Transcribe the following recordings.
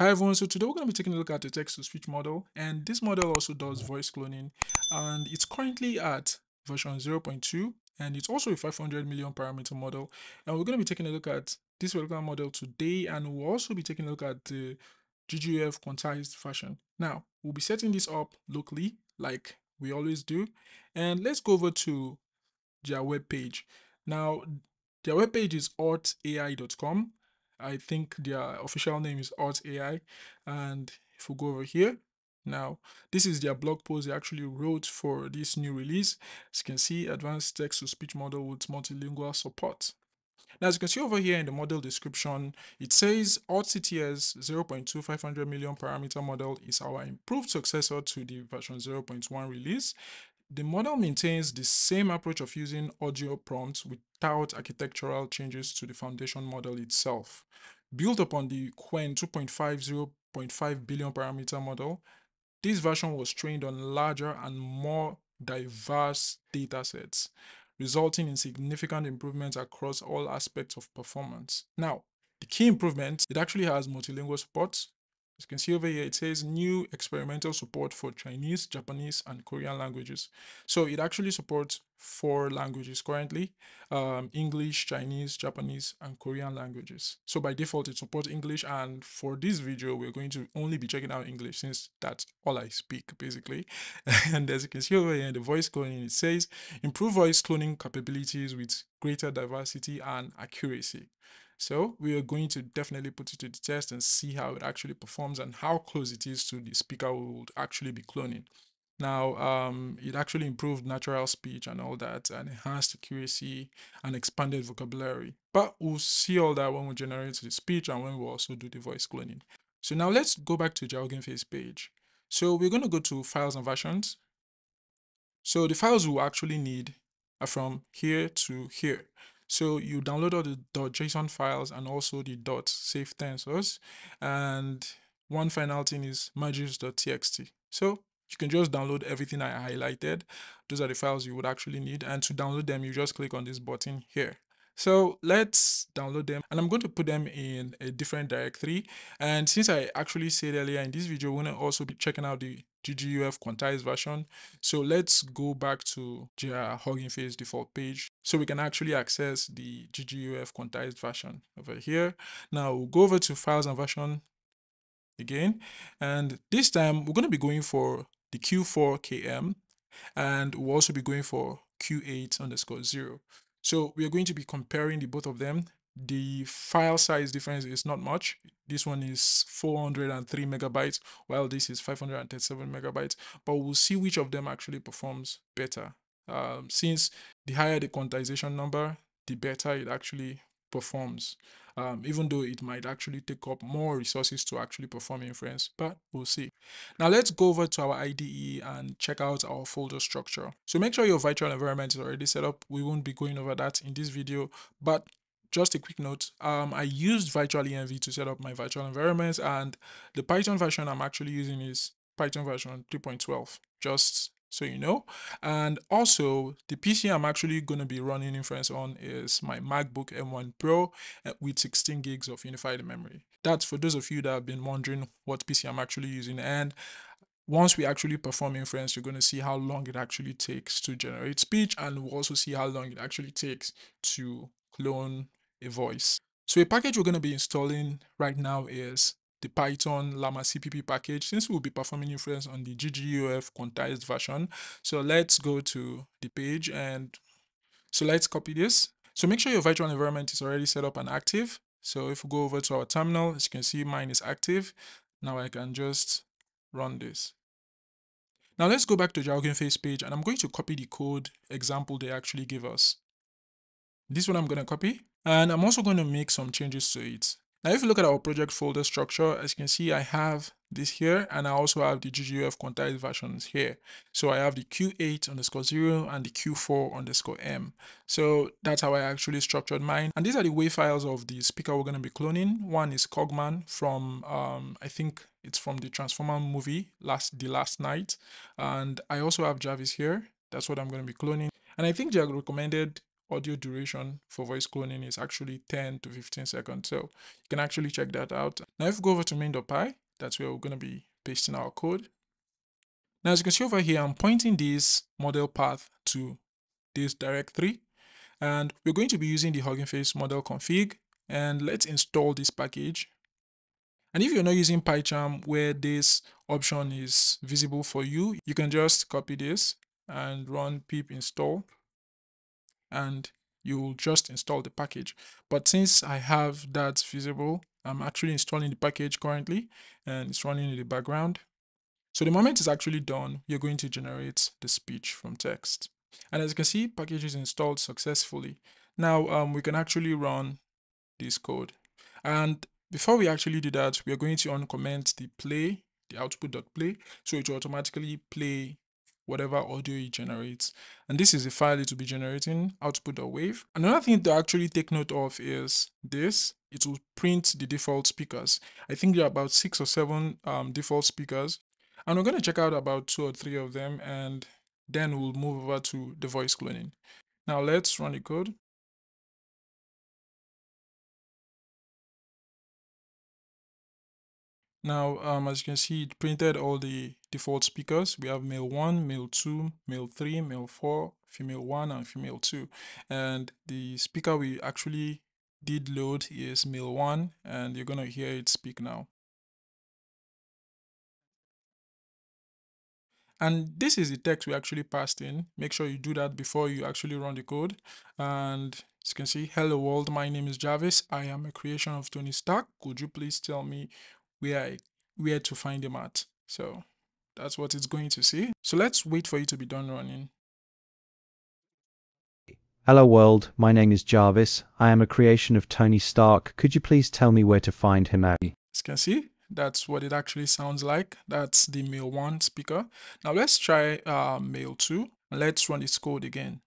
Hi everyone, so today we're going to be taking a look at the text-to-speech model and this model also does voice cloning and it's currently at version 0.2 and it's also a 500 million parameter model and we're going to be taking a look at this particular model today and we'll also be taking a look at the GGUF quantized version. Now, we'll be setting this up locally like we always do and let's go over to their web page. Now, their web page is outeai.com I think their official name is OuteAI. And if we go over here, now this is their blog post they actually wrote for this new release. As you can see, advanced text to speech model with multilingual support. Now, as you can see over here in the model description, it says OuteTTS 0.2500 million parameter model is our improved successor to the version 0.1 release. The model maintains the same approach of using audio prompts without architectural changes to the foundation model itself. Built upon the Qwen 2.50.5 billion parameter model, this version was trained on larger and more diverse datasets, resulting in significant improvements across all aspects of performance. Now, the key improvement, it actually has multilingual support, as you can see over here, it says new experimental support for Chinese, Japanese, and Korean languages. So it actually supports four languages currently, um, English, Chinese, Japanese, and Korean languages. So by default, it supports English. And for this video, we're going to only be checking out English since that's all I speak, basically. and as you can see over here the voice cloning, it says improve voice cloning capabilities with greater diversity and accuracy. So we are going to definitely put it to the test and see how it actually performs and how close it is to the speaker we would actually be cloning. Now, um, it actually improved natural speech and all that, and enhanced accuracy and expanded vocabulary. But we'll see all that when we generate the speech and when we also do the voice cloning. So now let's go back to Hugging Face page. So we're going to go to Files and Versions. So the files we'll actually need are from here to here. So you download all the .json files and also the .safetensors. And one final thing is merges.txt. So you can just download everything I highlighted. Those are the files you would actually need. And to download them, you just click on this button here. So let's download them and I'm going to put them in a different directory. And since I actually said earlier in this video, we're going to also be checking out the GGUF quantized version. So let's go back to their Hugging Face default page so we can actually access the GGUF quantized version over here. Now we'll go over to files and version again. And this time we're going to be going for the Q4KM and we'll also be going for Q8 underscore zero. So we are going to be comparing the both of them. The file size difference is not much. This one is 403 megabytes, while this is 537 megabytes. But we'll see which of them actually performs better. Um, since the higher the quantization number, the better it actually performs um, even though it might actually take up more resources to actually perform inference, but we'll see. Now let's go over to our IDE and check out our folder structure. So make sure your virtual environment is already set up. We won't be going over that in this video, but just a quick note, um, I used virtual env to set up my virtual environment and the Python version I'm actually using is Python version 3.12, just so you know. And also, the PC I'm actually going to be running inference on is my MacBook M1 Pro eh, with 16 gigs of unified memory. That's for those of you that have been wondering what PC I'm actually using. And once we actually perform inference, you're going to see how long it actually takes to generate speech, and we'll also see how long it actually takes to clone a voice. So a package we're going to be installing right now is the Python Llama CPP package since we'll be performing inference on the GGUF quantized version. So let's go to the page and so let's copy this. So make sure your virtual environment is already set up and active. So if we go over to our terminal, as you can see, mine is active. Now I can just run this. Now let's go back to the Face page and I'm going to copy the code example they actually give us. This one I'm going to copy and I'm also going to make some changes to it. Now, if you look at our project folder structure, as you can see, I have this here, and I also have the GGUF quantized versions here. So I have the Q8 underscore zero and the Q4 underscore M. So that's how I actually structured mine. And these are the WAV files of the speaker we're going to be cloning. One is Cogman from, um, I think it's from the Transformer movie, last the Last Knight. And I also have Jarvis here. That's what I'm going to be cloning. And I think they recommended audio duration for voice cloning is actually 10 to 15 seconds. So you can actually check that out. Now, if we go over to main.py, that's where we're going to be pasting our code. Now, as you can see over here, I'm pointing this model path to this directory, and we're going to be using the Hugging Face model config, and let's install this package. And if you're not using PyCharm where this option is visible for you, you can just copy this and run pip install and you'll just install the package. But since I have that visible, I'm actually installing the package currently and it's running in the background. So the moment it's actually done, you're going to generate the speech from text. And as you can see, package is installed successfully. Now um, we can actually run this code. And before we actually do that, we are going to uncomment the play, the output.play, so it will automatically play whatever audio it generates. And this is the file it will be generating, output.wave. Another thing to actually take note of is this. It will print the default speakers. I think there are about six or seven um, default speakers. And we're going to check out about two or three of them and then we'll move over to the voice cloning. Now let's run the code. Now, um, as you can see, it printed all the default speakers. We have male 1, male 2, male 3, male 4, female 1, and female 2. And the speaker we actually did load is male 1, and you're going to hear it speak now. And this is the text we actually passed in. Make sure you do that before you actually run the code. And as you can see, hello world, my name is Jarvis. I am a creation of Tony Stark. Could you please tell me where I, where to find him at? So that's what it's going to see. So let's wait for it to be done running. Hello world, my name is Jarvis. I am a creation of Tony Stark. Could you please tell me where to find him at? As you can see, that's what it actually sounds like. That's the male 1 speaker. Now let's try uh, male 2. Let's run this code again.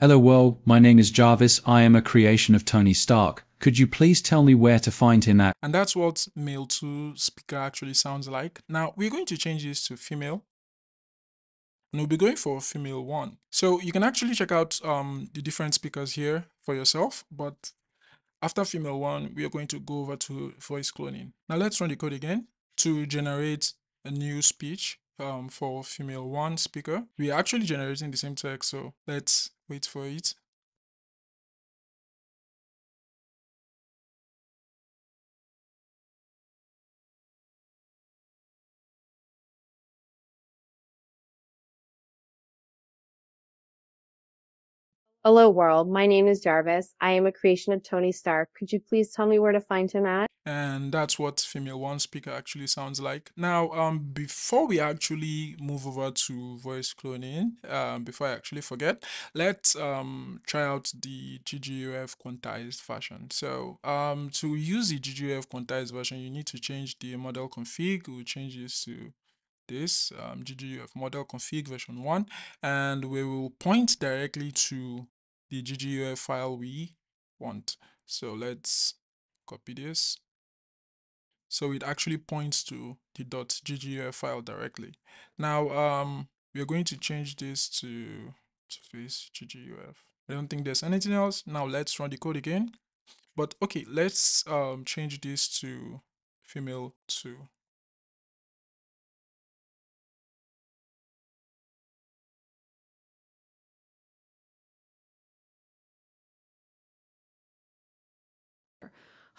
Hello world, my name is Jarvis. I am a creation of Tony Stark. Could you please tell me where to find him at? And that's what male 2 speaker actually sounds like. Now we're going to change this to female. And we'll be going for female 1. So you can actually check out um, the different speakers here for yourself. But after female 1, we are going to go over to voice cloning. Now let's run the code again to generate a new speech um, for female 1 speaker. We are actually generating the same text, so let's wait for it. Hello world, my name is Jarvis. I am a creation of Tony Stark. Could you please tell me where to find him at? and that's what female one speaker actually sounds like now um before we actually move over to voice cloning um before i actually forget let's um try out the gguf quantized version so um to use the gguf quantized version you need to change the model config we'll change this to this um, model config version 1 and we will point directly to the gguf file we want so let's copy this so it actually points to the .gguf file directly. Now, um, we are going to change this to, to face gguf. I don't think there's anything else. Now let's run the code again. But okay, let's um, change this to female 2.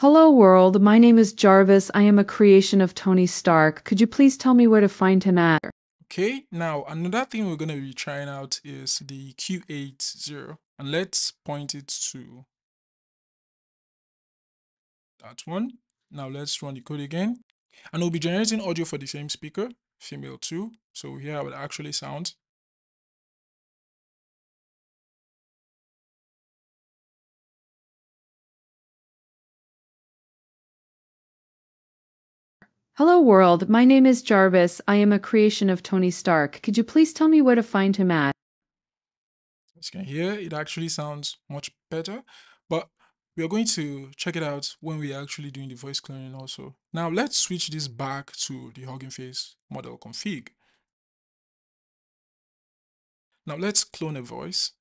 Hello world, my name is Jarvis. I am a creation of Tony Stark. Could you please tell me where to find him at? Okay, now another thing we're going to be trying out is the Q80 and let's point it to that one. Now let's run the code again and we'll be generating audio for the same speaker, female 2. So here how it actually sounds. Hello world, my name is Jarvis. I am a creation of Tony Stark. Could you please tell me where to find him at? As you can hear, it actually sounds much better, but we are going to check it out when we are actually doing the voice cloning also. Now let's switch this back to the Hugging Face model config. Now let's clone a voice.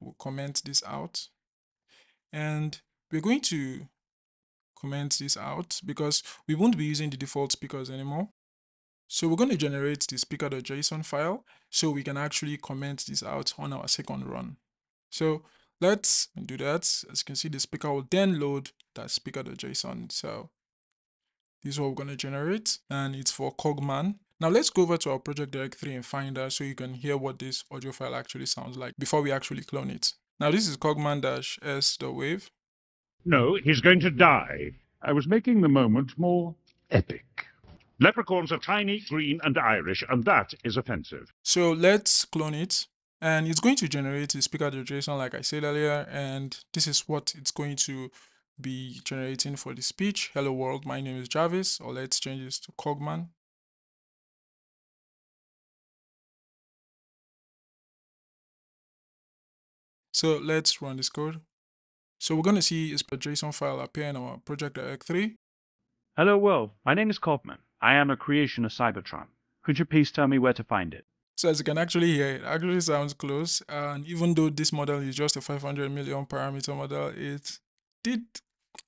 We'll comment this out. And we're going to comment this out because we won't be using the default speakers anymore. So we're going to generate the speaker.json file so we can actually comment this out on our second run. So let's do that. As you can see, the speaker will then load that speaker.json. So this is what we're going to generate and it's for Cogman. Now let's go over to our project directory in Finder so you can hear what this audio file actually sounds like before we actually clone it. Now this is cogman-s.wave. No, he's going to die. I was making the moment more epic. Leprechauns are tiny, green, and Irish, and that is offensive. So let's clone it. And it's going to generate the speaker.json like I said earlier. And this is what it's going to be generating for the speech. Hello world, my name is Jarvis. Or let's change this to Cogman. So let's run this code. So we're going to see a JSON file appear in our project directory. Hello world, my name is Kaufman. I am a creation of Cybertron. Could you please tell me where to find it? So as you can actually hear, it actually sounds close. And even though this model is just a 500 million parameter model, it did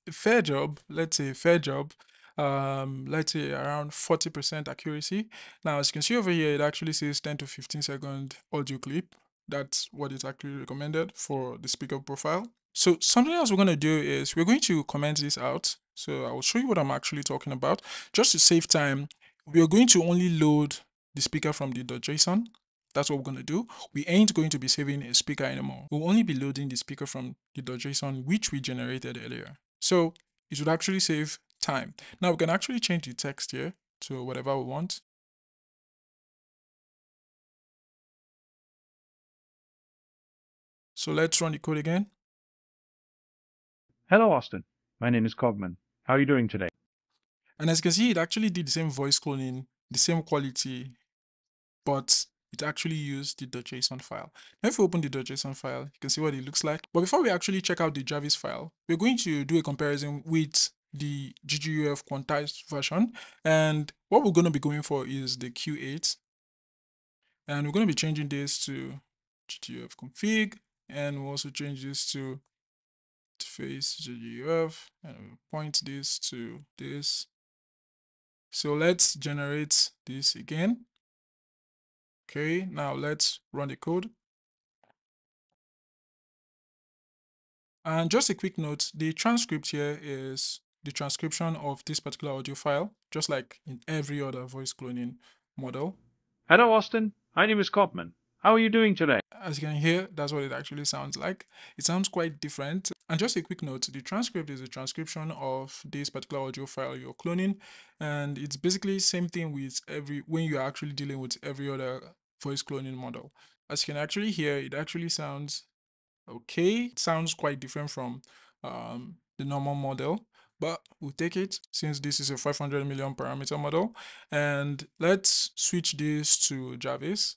a fair job, let's say a fair job, um, let's say around 40% accuracy. Now, as you can see over here, it actually says 10 to 15 second audio clip. That's what what is actually recommended for the speaker profile. So something else we're going to do is we're going to comment this out. So I will show you what I'm actually talking about. Just to save time, we are going to only load the speaker from the .json. That's what we're going to do. We ain't going to be saving a speaker anymore. We'll only be loading the speaker from the .json, which we generated earlier. So it would actually save time. Now we can actually change the text here to whatever we want. So let's run the code again. Hello Austin, my name is Cogman. How are you doing today? And as you can see, it actually did the same voice cloning, the same quality, but it actually used the .json file. Now if we open the .json file, you can see what it looks like. But before we actually check out the Jarvis file, we're going to do a comparison with the GGUF quantized version. And what we're going to be going for is the Q8. And we're going to be changing this to GGUF config. And we'll also change this to face GGUF and we'll point this to this. So let's generate this again. Okay, now let's run the code. And just a quick note, the transcript here is the transcription of this particular audio file, just like in every other voice cloning model. Hello Austin, my name is Kaufman. How are you doing today? As you can hear, that's what it actually sounds like. It sounds quite different. And just a quick note, the transcript is a transcription of this particular audio file you're cloning. And it's basically same thing with every, when you're actually dealing with every other voice cloning model. As you can actually hear, it actually sounds okay. It sounds quite different from um, the normal model but we'll take it since this is a 500 million parameter model and let's switch this to Jarvis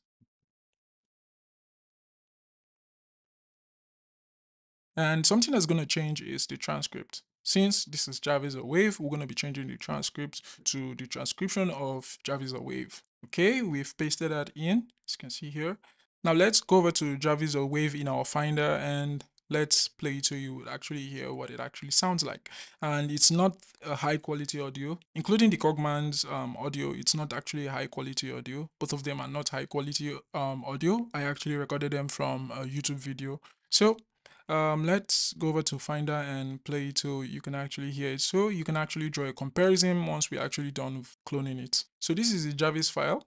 And something that's going to change is the transcript. Since this is Jarvis or Wave, we're going to be changing the transcript to the transcription of Jarvis or Wave. Okay, we've pasted that in, as you can see here. Now let's go over to Jarvis or Wave in our Finder and let's play it so you actually hear what it actually sounds like. And it's not a high quality audio, including the Cogman's um, audio. It's not actually a high quality audio. Both of them are not high quality um, audio. I actually recorded them from a YouTube video. So um, let's go over to Finder and play it so you can actually hear it. So you can actually draw a comparison once we're actually done with cloning it. So this is the Jarvis file.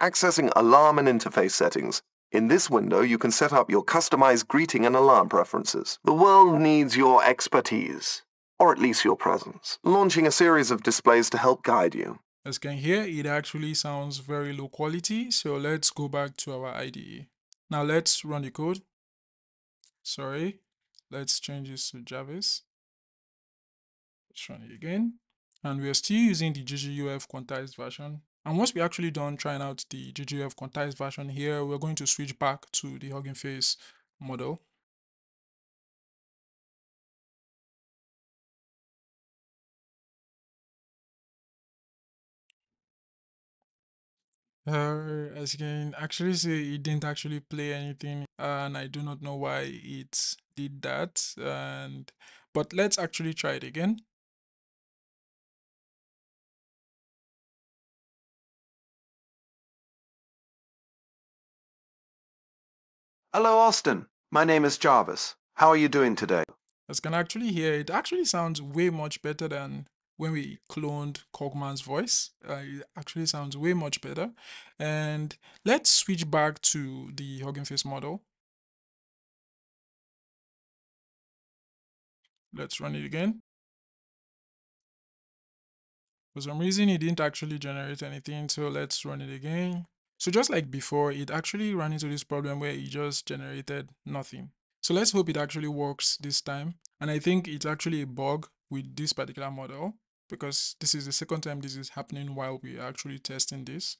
Accessing alarm and interface settings. In this window, you can set up your customized greeting and alarm preferences. The world needs your expertise, or at least your presence, launching a series of displays to help guide you. As you can hear, it actually sounds very low quality, so let's go back to our IDE. Now let's run the code. Sorry, let's change this to Jarvis. Let's run it again. And we are still using the GGUF quantized version. And once we actually done trying out the GGUF quantized version here, we're going to switch back to the Hugging Face model. Uh, as you can actually see, it didn't actually play anything, and I do not know why it did that. And but let's actually try it again. Hello, Austin. My name is Jarvis. How are you doing today? As can actually hear, it actually sounds way much better than when we cloned Cogman's voice. Uh, it actually sounds way much better. And let's switch back to the Hugging Face model. Let's run it again. For some reason, it didn't actually generate anything, so let's run it again. So just like before, it actually ran into this problem where it just generated nothing. So let's hope it actually works this time. And I think it's actually a bug with this particular model because this is the second time this is happening while we're actually testing this.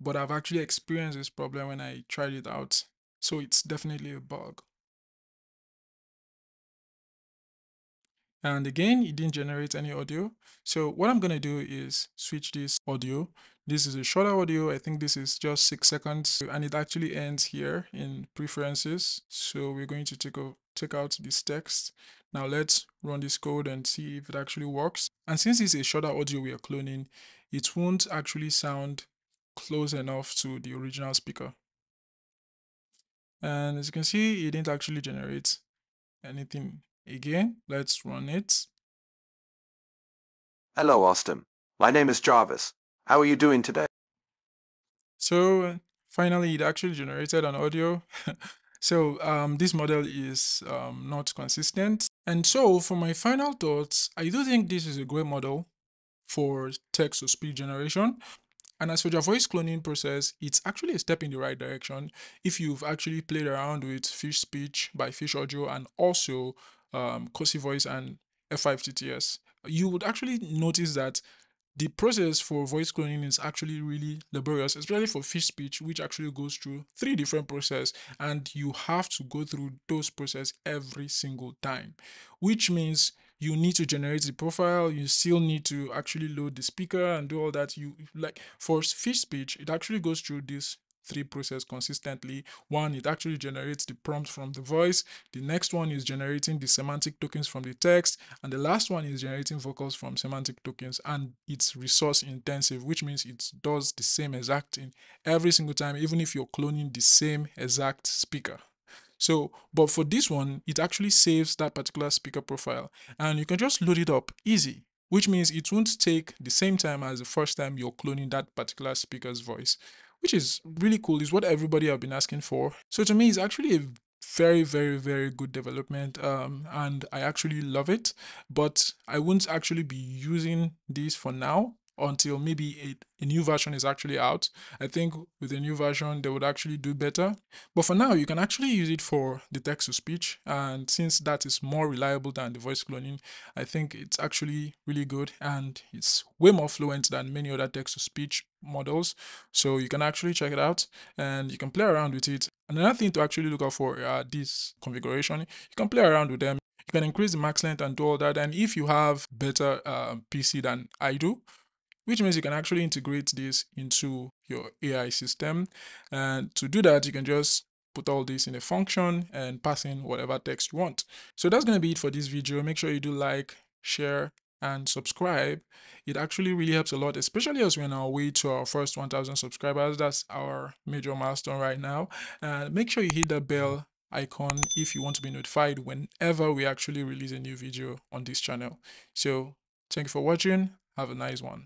But I've actually experienced this problem when I tried it out. So it's definitely a bug. And again, it didn't generate any audio. So what I'm going to do is switch this audio. This is a shorter audio. I think this is just six seconds and it actually ends here in preferences. So we're going to take, a, take out this text. Now let's run this code and see if it actually works. And since it's a shorter audio we are cloning, it won't actually sound close enough to the original speaker. And as you can see, it didn't actually generate anything Again, let's run it. Hello, Austin. My name is Jarvis. How are you doing today? So finally, it actually generated an audio. so um, this model is um, not consistent. And so for my final thoughts, I do think this is a great model for text to speech generation. And as for your voice cloning process, it's actually a step in the right direction if you've actually played around with Fish Speech by Fish Audio and also um, Voice and F5TTS, you would actually notice that the process for voice cloning is actually really laborious, especially for fish speech, which actually goes through three different processes, and you have to go through those processes every single time, which means you need to generate the profile you still need to actually load the speaker and do all that. You like for fish speech it actually goes through this three process consistently. One, it actually generates the prompt from the voice. The next one is generating the semantic tokens from the text. And the last one is generating vocals from semantic tokens. And it's resource intensive, which means it does the same exact thing every single time, even if you're cloning the same exact speaker. So, but for this one, it actually saves that particular speaker profile and you can just load it up easy which means it won't take the same time as the first time you're cloning that particular speaker's voice which is really cool. Is what everybody have been asking for. So to me, it's actually a very very very good development um and i actually love it but i won't actually be using this for now until maybe a, a, new version is actually out. I think with a new version, they would actually do better. But for now, you can actually use it for the text to speech. And since that is more reliable than the voice cloning, I think it's actually really good and it's way more fluent than many other text to speech models. So you can actually check it out and you can play around with it. Another thing to actually look out for uh, this configuration, you can play around with them you can increase the max length and do all that and if you have better uh, pc than i do which means you can actually integrate this into your AI system. And to do that, you can just put all this in a function and pass in whatever text you want. So that's going to be it for this video. Make sure you do like, share, and subscribe. It actually really helps a lot, especially as we're on our way to our first 1000 subscribers. That's our major milestone right now. And make sure you hit the bell icon if you want to be notified whenever we actually release a new video on this channel. So thank you for watching. Have a nice one.